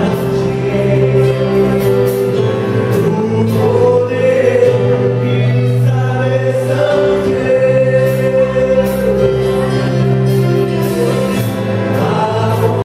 earth.